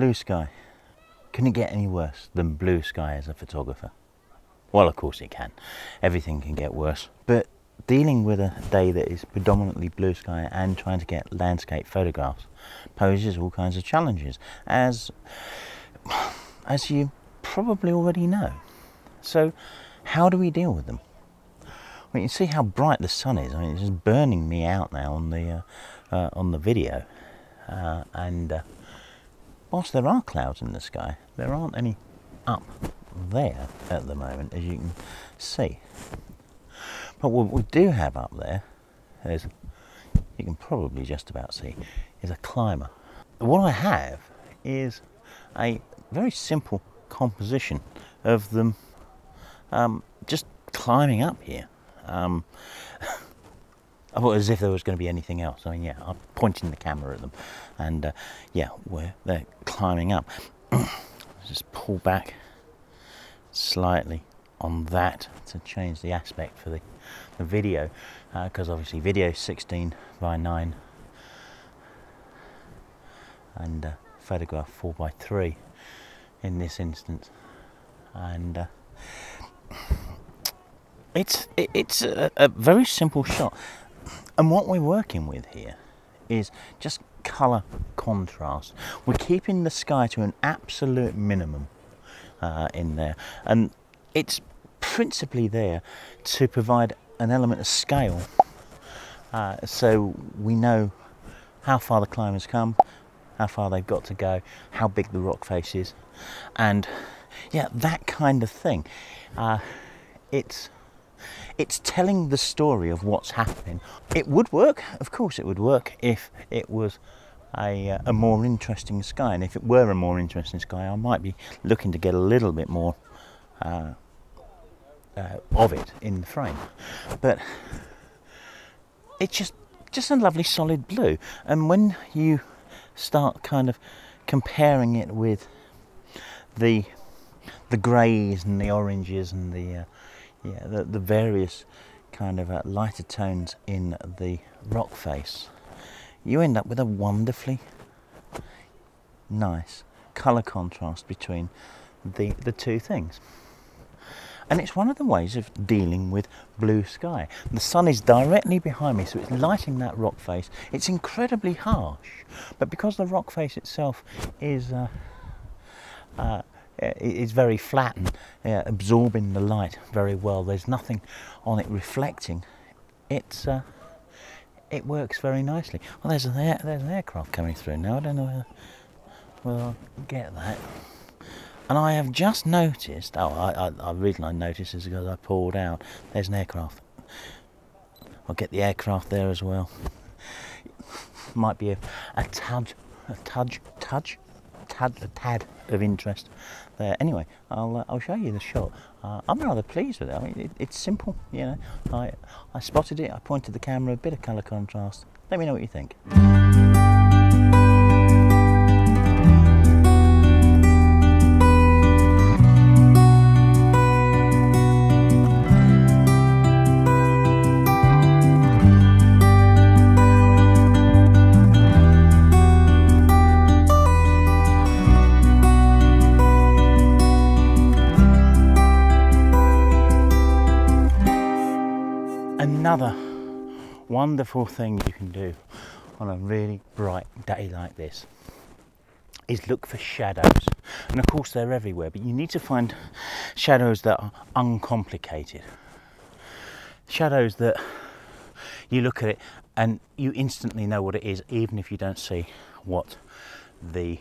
blue sky. Can it get any worse than blue sky as a photographer? Well, of course it can. Everything can get worse. But dealing with a day that is predominantly blue sky and trying to get landscape photographs poses all kinds of challenges, as, as you probably already know. So, how do we deal with them? Well, you can see how bright the sun is. I mean, it's just burning me out now on the uh, uh, on the video, uh, and uh, whilst there are clouds in the sky, there aren't any up there at the moment, as you can see. But what we do have up there is, you can probably just about see, is a climber. What I have is a very simple composition of them um, just climbing up here. Um, I thought as if there was going to be anything else. I mean, yeah, I'm pointing the camera at them, and uh, yeah, where they're climbing up. just pull back slightly on that to change the aspect for the, the video, because uh, obviously video 16 by 9 and uh, photograph 4 by 3 in this instance, and. Uh, it's it, it's a, a very simple shot, and what we're working with here is just colour contrast. We're keeping the sky to an absolute minimum uh, in there, and it's principally there to provide an element of scale, uh, so we know how far the climbers come, how far they've got to go, how big the rock face is, and yeah, that kind of thing. Uh, it's it's telling the story of what's happening. It would work, of course, it would work if it was a, uh, a more interesting sky. And if it were a more interesting sky, I might be looking to get a little bit more uh, uh, of it in the frame. But it's just just a lovely solid blue. And when you start kind of comparing it with the the greys and the oranges and the uh, yeah the, the various kind of uh, lighter tones in the rock face you end up with a wonderfully nice color contrast between the the two things and it's one of the ways of dealing with blue sky. The sun is directly behind me, so it's lighting that rock face. It's incredibly harsh, but because the rock face itself is uh, uh, is very flat and uh, absorbing the light very well. There's nothing on it reflecting. It's uh, it works very nicely. Well, there's an air, there's an aircraft coming through now. I don't know whether, whether I'll get that. And I have just noticed. Oh, I, I, the reason I noticed is because I pulled out. There's an aircraft. I'll get the aircraft there as well. Might be a, a tudge, a tudge, tudge, tad, a tad of interest there. Anyway, I'll uh, I'll show you the shot. Uh, I'm rather pleased with it. I mean, it, it's simple. You know, I I spotted it. I pointed the camera, a bit of colour contrast. Let me know what you think. Wonderful thing you can do on a really bright day like this is look for shadows. And of course, they're everywhere, but you need to find shadows that are uncomplicated. Shadows that you look at it and you instantly know what it is, even if you don't see what the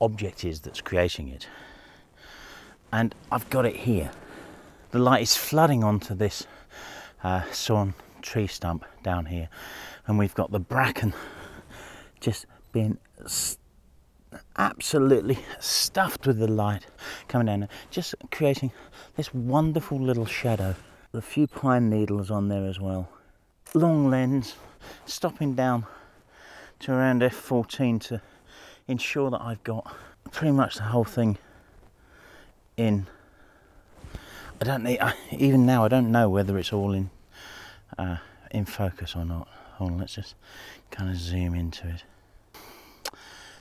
object is that's creating it. And I've got it here. The light is flooding onto this uh, sawn tree stump down here and we've got the bracken just being absolutely stuffed with the light coming down. Just creating this wonderful little shadow. A few pine needles on there as well. Long lens stopping down to around f14 to ensure that I've got pretty much the whole thing in. I don't need, I, even now I don't know whether it's all in uh, in focus or not. Hold on, let's just kind of zoom into it.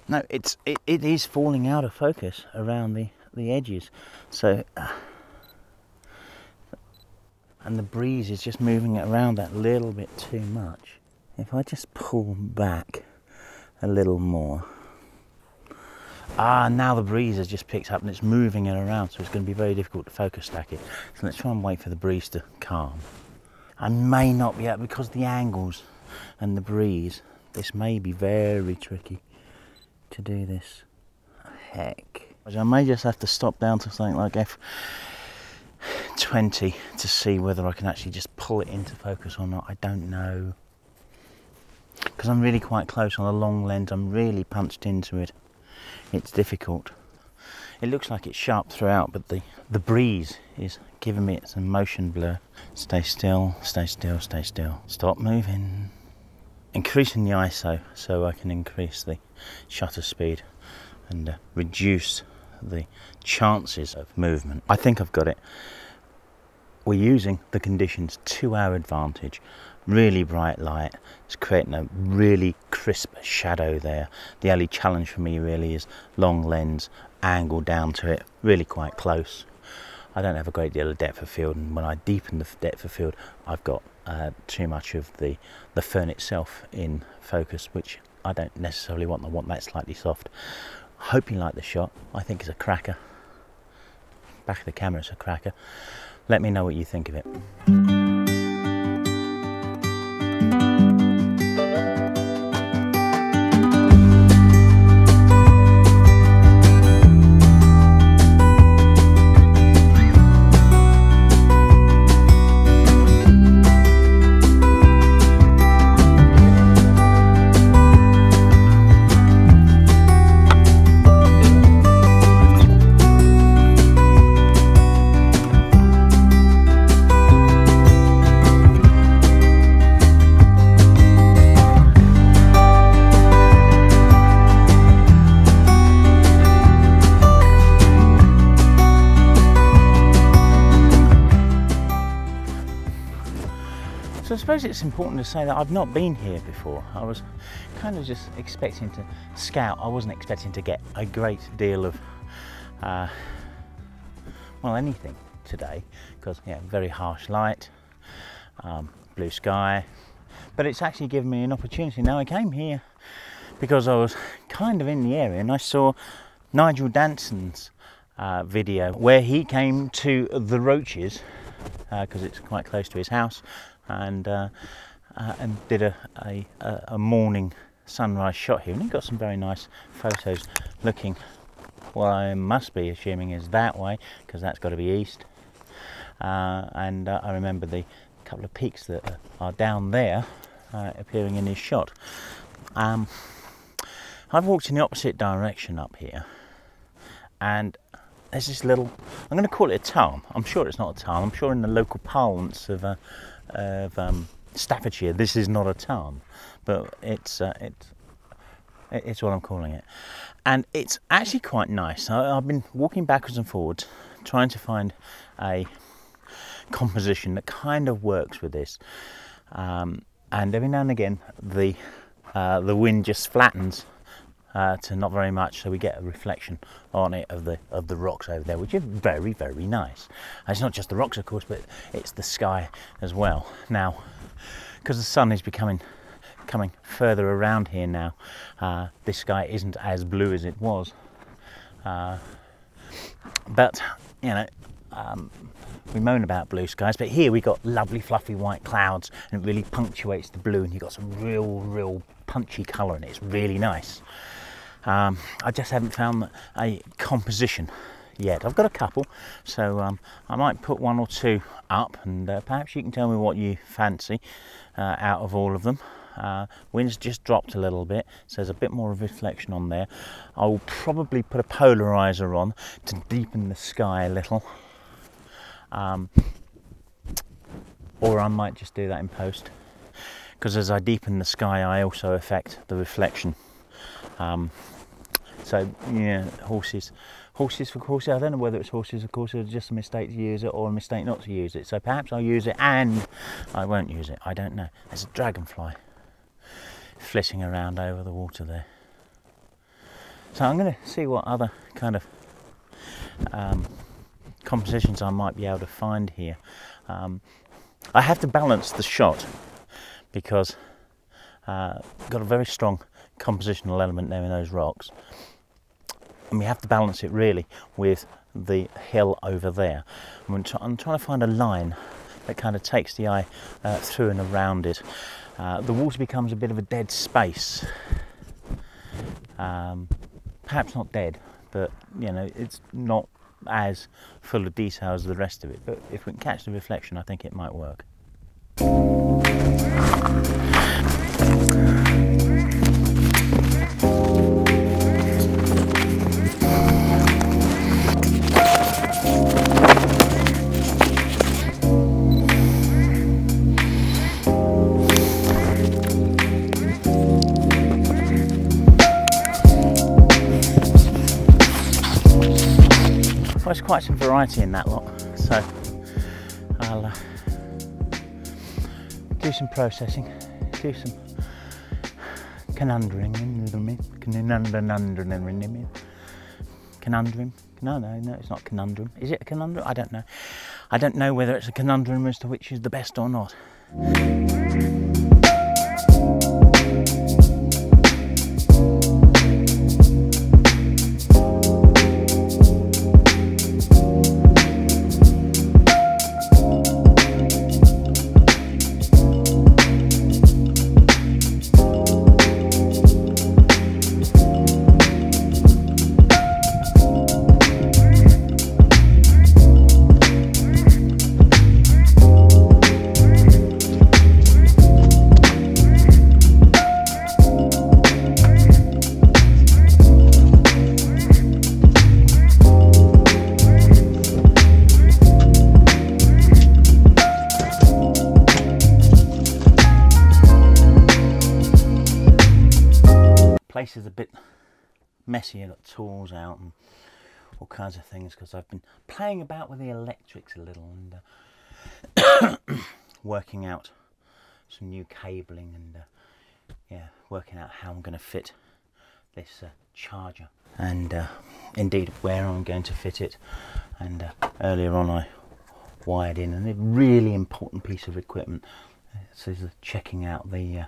No, it's it, it is falling out of focus around the the edges. So, uh, and the breeze is just moving it around that little bit too much. If I just pull back a little more. Ah, now the breeze has just picked up and it's moving it around, so it's going to be very difficult to focus stack it. So let's try and wait for the breeze to calm. I may not be able, because the angles and the breeze, this may be very tricky to do this. Heck. I may just have to stop down to something like F20 to see whether I can actually just pull it into focus or not. I don't know. Because I'm really quite close on a long lens, I'm really punched into it. It's difficult. It looks like it's sharp throughout, but the, the breeze is giving me some motion blur. Stay still, stay still, stay still. Stop moving. Increasing the ISO so I can increase the shutter speed and uh, reduce the chances of movement. I think I've got it. We're using the conditions to our advantage. Really bright light, it's creating a really crisp shadow there. The only challenge for me really is long lens, angle down to it, really quite close. I don't have a great deal of depth of field and when I deepen the depth of field I've got uh, too much of the, the fern itself in focus which I don't necessarily want. I want that slightly soft. Hope you like the shot. I think it's a cracker. Back of the camera, it's a cracker. Let me know what you think of it. Suppose it's important to say that I've not been here before. I was kind of just expecting to scout. I wasn't expecting to get a great deal of, uh, well, anything today because yeah, very harsh light, um, blue sky, but it's actually given me an opportunity. Now I came here because I was kind of in the area and I saw Nigel Danson's uh, video where he came to the Roaches because uh, it's quite close to his house and uh, uh, and did a, a, a morning sunrise shot here. And he got some very nice photos looking. What I must be assuming is that way because that's got to be east. Uh, and uh, I remember the couple of peaks that are down there uh, appearing in his shot. Um, I've walked in the opposite direction up here and there's this little I'm going to call it a tarn. I'm sure it's not a tarn. I'm sure in the local parlance of uh, of um, Staffordshire. This is not a tarn, but it's uh, it's it's what I'm calling it, and it's actually quite nice. I, have been walking backwards and forwards, trying to find a composition that kind of works with this, um, and every now and again the uh, the wind just flattens uh, to not very much, so we get a reflection on it of the of the rocks over there, which is very very nice. And it's not just the rocks, of course, but it's the sky as well. Now, because the sun is becoming coming further around here now, uh, this sky isn't as blue as it was. Uh, but you know. Um, we moan about blue skies, but here we got lovely fluffy white clouds and it really punctuates the blue and you've got some real, real punchy colour in it. It's really nice. Um, I just haven't found a composition yet. I've got a couple, so um, I might put one or two up, and uh, perhaps you can tell me what you fancy uh, out of all of them. Uh, wind's just dropped a little bit, so there's a bit more of reflection on there. I will probably put a polarizer on to deepen the sky a little. Um, or I might just do that in post because as I deepen the sky I also affect the reflection um, so yeah, horses, horses for courses. I don't know whether it's horses for courses or just a mistake to use it or a mistake not to use it. So perhaps I'll use it and I won't use it. I don't know. There's a dragonfly flitting around over the water there. So I'm going to see what other kind of um, compositions I might be able to find here. Um, I have to balance the shot because uh, got a very strong compositional element there in those rocks and we have to balance it really with the hill over there. I'm, trying to find a line that kind of takes the eye uh, through and around it. Uh, the water becomes a bit of a dead space. Um, perhaps not dead, but you know, it's not as full of detail as the rest of it. But if we can catch the reflection, I think it might work. Quite some variety in that lot. So I'll uh, do some processing, do some conundrum, conundrum, conundrum. No, no, no, it's not conundrum. Is it a conundrum? I don't know. I don't know whether it's a conundrum as to which is the best or not. Place is a bit messy. I've got tools out and all kinds of things because I've been playing about with the electrics a little and uh, working out some new cabling and uh, yeah, working out how I'm going to fit this uh, charger and uh, indeed where I'm going to fit it. And uh, earlier on, I wired in a really important piece of equipment. This is checking out the uh,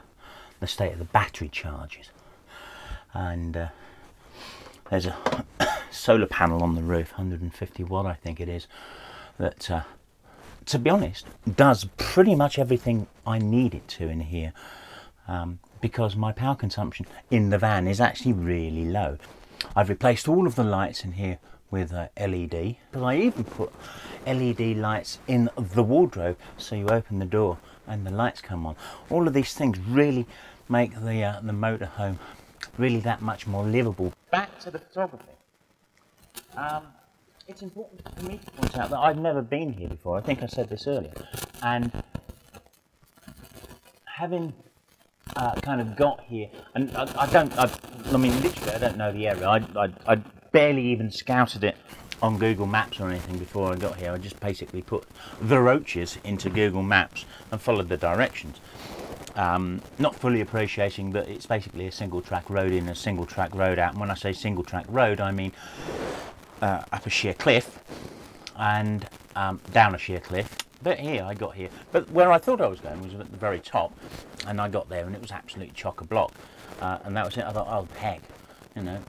the state of the battery charges and uh, there's a solar panel on the roof 150 watt I think it is that uh, to be honest does pretty much everything I need it to in here. Um, because my power consumption in the van is actually really low. I've replaced all of the lights in here with uh, LED but I even put LED lights in the wardrobe so you open the door and the lights come on. All of these things really make the uh, the motorhome really that much more livable. Back to the photography. Um, it's important for me to point out that I've never been here before. I think I said this earlier. And having uh, kind of got here, and I, I don't, I, I, mean, literally, I don't know the area. I, I, I barely even scouted it on Google Maps or anything before I got here. I just basically put the roaches into Google Maps and followed the directions um, not fully appreciating that it's basically a single track road in a single track road out. And when I say single track road, I mean uh, up a sheer cliff and um, down a sheer cliff. But here, I got here. But where I thought I was going was at the very top, and I got there and it was absolutely chock a block. Uh, and that was it. I thought, oh heck, you know,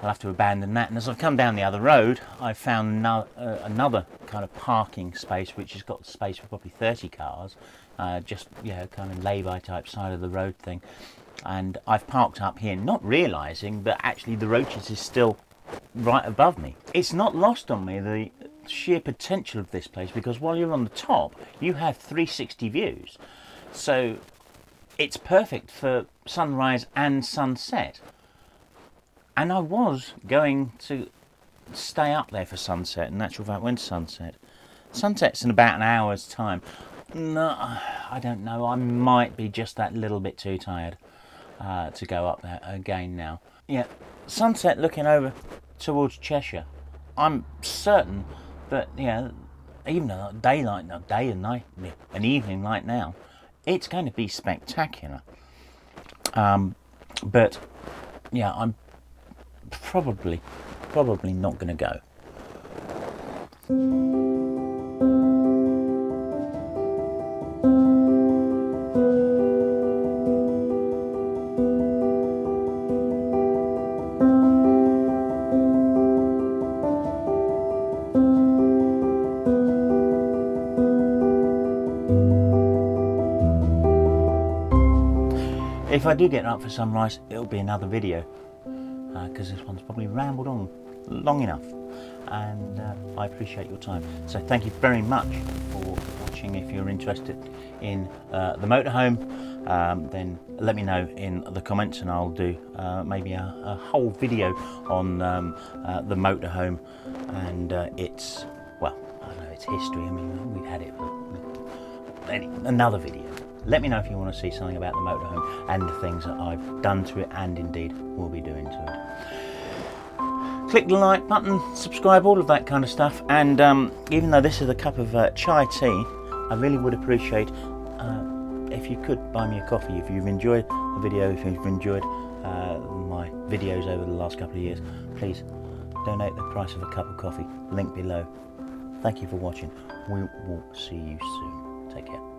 I'll have to abandon that. And as I've come down the other road, I've found no, uh, another kind of parking space, which has got space for probably 30 cars, uh, just, you know, kind of lay-by type side of the road thing. And I've parked up here, not realising that actually the Roaches is still right above me. It's not lost on me the sheer potential of this place because while you're on the top, you have 360 views. So it's perfect for sunrise and sunset and I was going to stay up there for sunset. And natural fact, when sunset? Sunset's in about an hour's time. No, I don't know. I might be just that little bit too tired uh, to go up there again now. Yeah, sunset looking over towards Cheshire. I'm certain that yeah, even a daylight, no, day and night, an evening like now, it's going to be spectacular. Um, but yeah, I'm probably, probably not going to go. If I do get up for sunrise, it'll be another video because uh, this one's probably rambled on long enough. And uh, I appreciate your time. So thank you very much for watching. If you're interested in uh, the motorhome, um, then let me know in the comments, and I'll do uh, maybe a, a, whole video on um, uh, the motorhome and uh, its well, I know its history. I mean, we've had it for another video let me know if you want to see something about the motorhome and the things that I've done to it and indeed will be doing to it. Click the like button, subscribe, all of that kind of stuff. And um, even though this is a cup of uh, chai tea, I really would appreciate uh, if you could buy me a coffee. If you've enjoyed the video, if you've enjoyed uh, my videos over the last couple of years, please donate the price of a cup of coffee. Link below. Thank you for watching. We will see you soon. Take care.